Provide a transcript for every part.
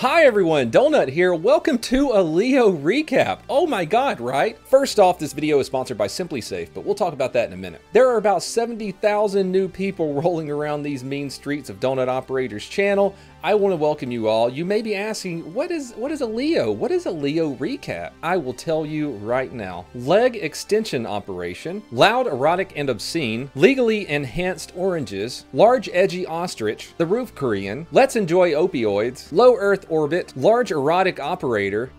Hi everyone, Donut here. Welcome to a Leo recap. Oh my god, right? First off, this video is sponsored by SimpliSafe, but we'll talk about that in a minute. There are about 70,000 new people rolling around these mean streets of Donut Operator's channel. I want to welcome you all. You may be asking, what is what is a Leo? What is a Leo recap? I will tell you right now. Leg extension operation, loud, erotic, and obscene, legally enhanced oranges, large edgy ostrich, the roof Korean, let's enjoy opioids, low earth orbit, large erotic operator,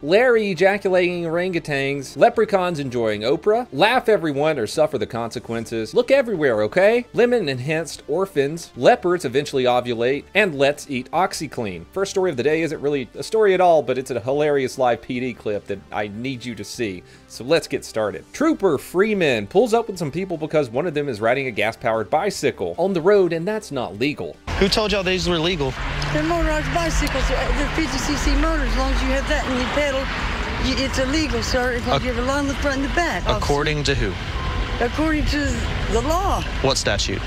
Larry ejaculating orangutans, leprechauns enjoying Oprah, laugh everyone or suffer the consequences, look everywhere, okay? Lemon enhanced orphans, leopards eventually ovulate, and let's eat OxiClean. First story of the day isn't really a story at all, but it's a hilarious live PD clip that I need you to see. So let's get started. Trooper Freeman pulls up with some people because one of them is riding a gas-powered bicycle on the road and that's not legal. Who told y'all these were legal? They're motorized bicycles. They're 50cc motors. As long as you have that and you pedal, you, it's illegal, sir. As long as you have a line in the front and the back. According to who? According to the law. What statute?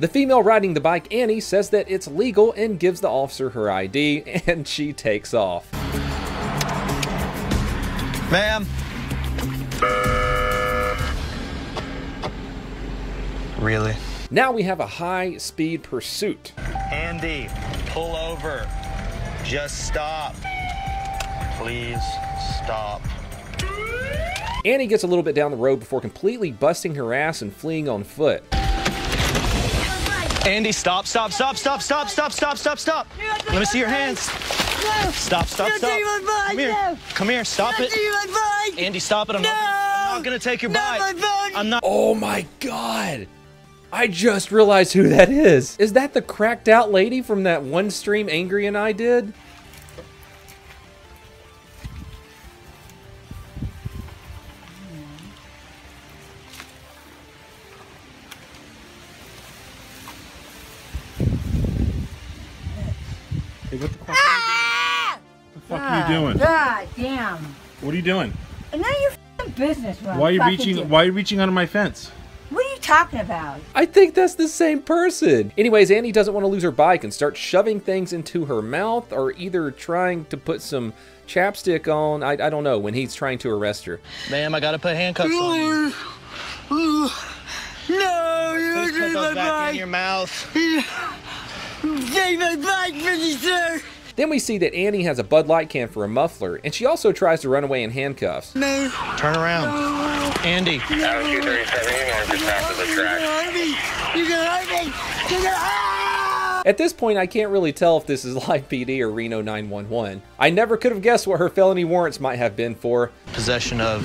The female riding the bike, Annie, says that it's legal and gives the officer her ID, and she takes off. Ma'am. Really? Now we have a high speed pursuit. Andy, pull over. Just stop. Please stop. Annie gets a little bit down the road before completely busting her ass and fleeing on foot. Andy, stop, stop, stop, stop, stop, stop, stop, stop, stop. Let me see your hands. No. Stop, stop, stop. take my bike, Come here. no. Come here, stop it. take my bike. Andy, stop it. I'm, not, I'm not gonna take your Not bike. I'm not. Oh my god! I just realized who that is. Is that the cracked out lady from that one stream Angry and I did? You doing? And now you're f***ing business. What Why are you reaching? doing. Why are you reaching under my fence? What are you talking about? I think that's the same person. Anyways, Annie doesn't want to lose her bike and starts shoving things into her mouth or either trying to put some chapstick on. I, I don't know when he's trying to arrest her. Ma'am, I gotta put handcuffs on you. No, you Please don't put take those back my in your bike. mouth. Take my bike from me, sir. Then we see that Annie has a Bud Light can for a muffler, and she also tries to run away in handcuffs. No. Turn around. Andy. That was 237, you're going the track. gonna hurt me. You're gonna hurt me. You're gonna! At this point, I can't really tell if this is Live PD or Reno 911. I never could have guessed what her felony warrants might have been for. Possession of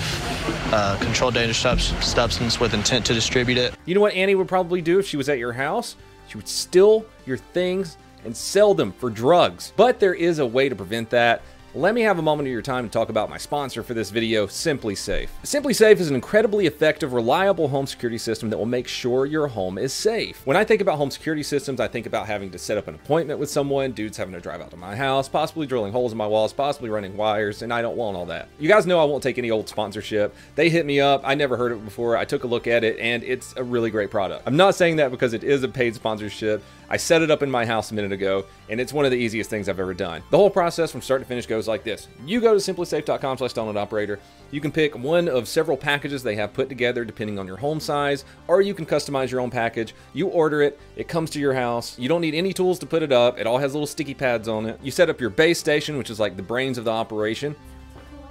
uh, controlled dangerous subs- substance with intent to distribute it. You know what Annie would probably do if she was at your house? She would steal your things and sell them for drugs. But there is a way to prevent that. Let me have a moment of your time to talk about my sponsor for this video, SimpliSafe. Simply Safe is an incredibly effective, reliable home security system that will make sure your home is safe. When I think about home security systems, I think about having to set up an appointment with someone, dudes having to drive out to my house, possibly drilling holes in my walls, possibly running wires, and I don't want all that. You guys know I won't take any old sponsorship. They hit me up. I never heard of it before. I took a look at it, and it's a really great product. I'm not saying that because it is a paid sponsorship. I set it up in my house a minute ago, and it's one of the easiest things I've ever done. The whole process from start to finish goes like this. You go to simplisafe.com slash donut operator. You can pick one of several packages they have put together depending on your home size, or you can customize your own package. You order it, it comes to your house. You don't need any tools to put it up. It all has little sticky pads on it. You set up your base station, which is like the brains of the operation.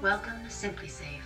Welcome to SimpliSafe.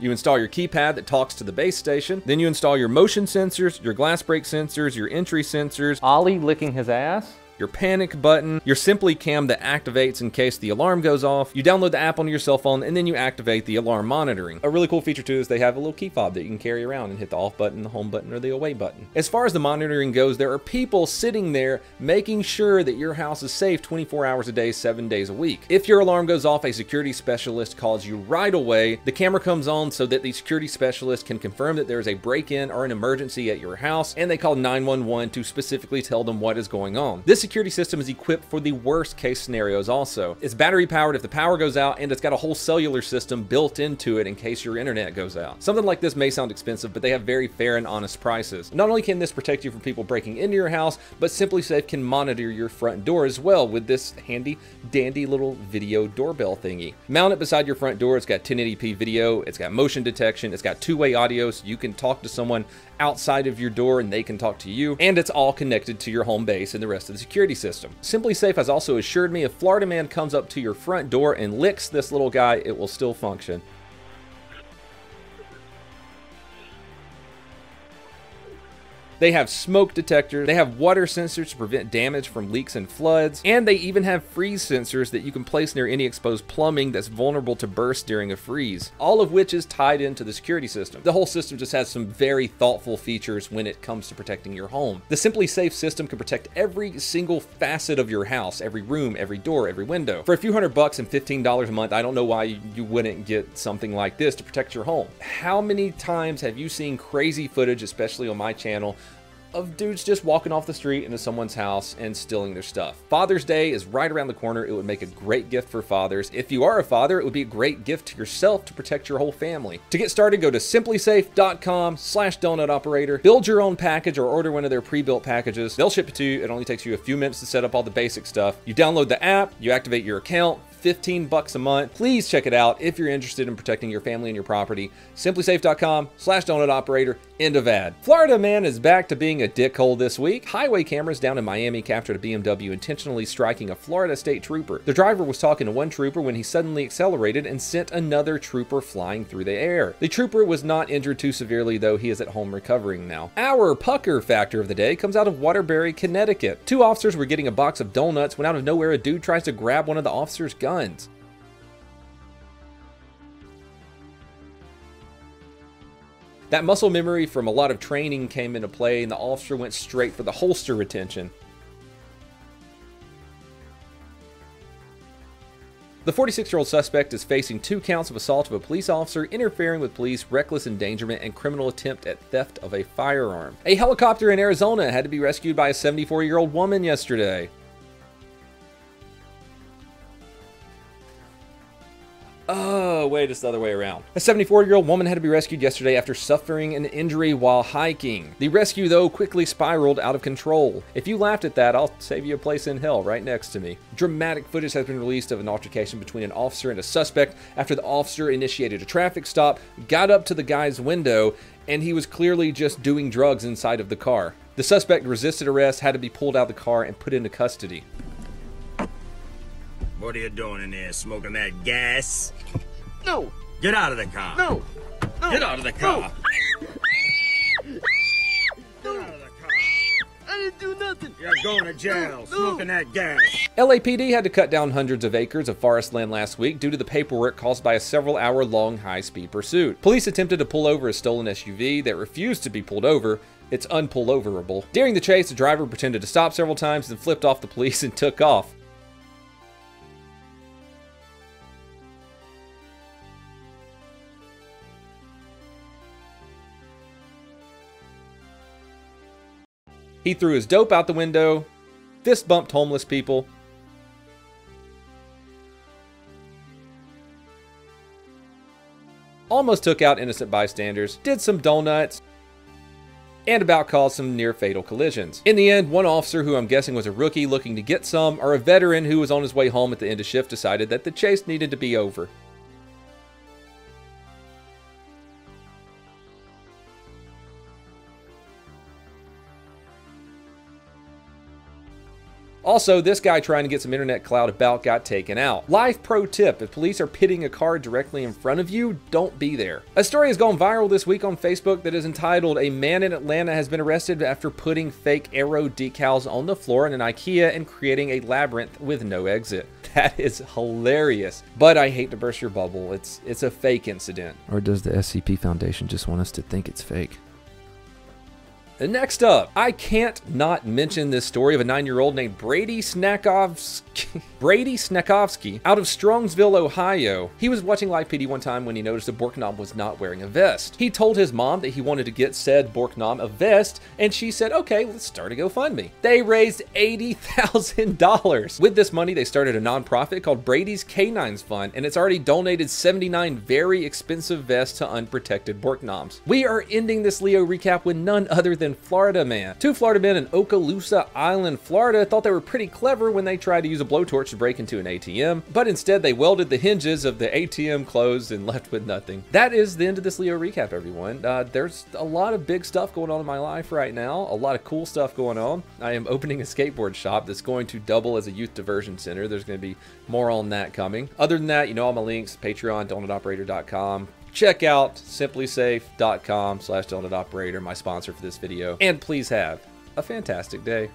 You install your keypad that talks to the base station. Then you install your motion sensors, your glass break sensors, your entry sensors. Ollie licking his ass. Your panic button, your SimpliCam that activates in case the alarm goes off. You download the app onto your cell phone and then you activate the alarm monitoring. A really cool feature too is they have a little key fob that you can carry around and hit the off button, the home button, or the away button. As far as the monitoring goes, there are people sitting there making sure that your house is safe 24 hours a day, 7 days a week. If your alarm goes off, a security specialist calls you right away. The camera comes on so that the security specialist can confirm that there is a break-in or an emergency at your house, and they call 911 to specifically tell them what is going on. This security system is equipped for the worst case scenarios also. It's battery powered if the power goes out and it's got a whole cellular system built into it in case your internet goes out. Something like this may sound expensive, but they have very fair and honest prices. Not only can this protect you from people breaking into your house, but Simply SimpliSafe can monitor your front door as well with this handy dandy little video doorbell thingy. Mount it beside your front door. It's got 1080p video, it's got motion detection, it's got two-way audio so you can talk to someone outside of your door and they can talk to you, and it's all connected to your home base and the rest of the security system. SimpliSafe has also assured me if Florida Man comes up to your front door and licks this little guy, it will still function. They have smoke detectors, they have water sensors to prevent damage from leaks and floods, and they even have freeze sensors that you can place near any exposed plumbing that's vulnerable to burst during a freeze, all of which is tied into the security system. The whole system just has some very thoughtful features when it comes to protecting your home. The SimpliSafe system can protect every single facet of your house, every room, every door, every window. For a few hundred bucks and $15 a month, I don't know why you wouldn't get something like this to protect your home. How many times have you seen crazy footage, especially on my channel, of dudes just walking off the street into someone's house and stealing their stuff. Father's Day is right around the corner. It would make a great gift for fathers. If you are a father, it would be a great gift to yourself to protect your whole family. To get started, go to simplisafe.com slash donut operator, build your own package or order one of their pre-built packages. They'll ship it to you. It only takes you a few minutes to set up all the basic stuff. You download the app, you activate your account, 15 bucks a month. Please check it out if you're interested in protecting your family and your property. Simplisafe.com slash donut operator. End of ad. Florida man is back to being a dickhole this week. Highway cameras down in Miami captured a BMW intentionally striking a Florida state trooper. The driver was talking to one trooper when he suddenly accelerated and sent another trooper flying through the air. The trooper was not injured too severely, though he is at home recovering now. Our pucker factor of the day comes out of Waterbury, Connecticut. Two officers were getting a box of donuts when out of nowhere a dude tries to grab one of the officers' guns guns. That muscle memory from a lot of training came into play, and the officer went straight for the holster retention. The 46 year old suspect is facing two counts of assault of a police officer, interfering with police, reckless endangerment, and criminal attempt at theft of a firearm. A helicopter in Arizona had to be rescued by a 74 year old woman yesterday. Oh, just the other way around. A 74-year-old woman had to be rescued yesterday after suffering an injury while hiking. The rescue, though, quickly spiraled out of control. If you laughed at that, I'll save you a place in hell right next to me. Dramatic footage has been released of an altercation between an officer and a suspect after the officer initiated a traffic stop, got up to the guy's window, and he was clearly just doing drugs inside of the car. The suspect resisted arrest, had to be pulled out of the car and put into custody. What are you doing in there? Smoking that gas? No. Get out of the car. No. no. Get out of the car. No. Get out of the car. I didn't do nothing. You're going to jail No. smoking that gas. LAPD had to cut down hundreds of acres of forest land last week due to the paperwork caused by a several hour long high speed pursuit. Police attempted to pull over a stolen SUV that refused to be pulled over. It's unpulloverable. During the chase, the driver pretended to stop several times, then flipped off the police and took off. He threw his dope out the window, fist bumped homeless people. Almost took out innocent bystanders, did some donuts, and about caused some near fatal collisions. In the end, one officer who I'm guessing was a rookie looking to get some, or a veteran who was on his way home at the end of shift decided that the chase needed to be over. Also, this guy trying to get some internet cloud about got taken out. Life pro tip, if police are pitting a car directly in front of you, don't be there. A story has gone viral this week on Facebook that is entitled, A Man in Atlanta has been arrested after putting fake arrow decals on the floor in an Ikea and creating a labyrinth with no exit. That is hilarious. But I hate to burst your bubble. It's it's a fake incident. Or does the SCP Foundation just want us to think it's fake? Next up, I can't not mention this story of a nine-year-old named Brady Snakovsky. Brady out of Strongsville, Ohio. He was watching Live PD one time when he noticed a Borknom was not wearing a vest. He told his mom that he wanted to get said Borknom a vest, and she said, okay, let's start a GoFundMe. They raised $80,000. With this money, they started a nonprofit called Brady's Canines Fund, and it's already donated 79 very expensive vests to unprotected Borknoms. We are ending this Leo recap with none other than Florida Man. Two Florida men in Okaloosa Island, Florida thought they were pretty clever when they tried to use a blowtorch to break into an ATM, but instead they welded the hinges of the ATM closed and left with nothing. That is the end of this Leo recap, everyone. Uh, there's a lot of big stuff going on in my life right now, a lot of cool stuff going on. I am opening a skateboard shop that's going to double as a youth diversion center. There's going to be more on that coming. Other than that, you know all my links, Patreon, donutoperator.com. Check out simplisafe.com slash donutoperator, my sponsor for this video. And please have a fantastic day.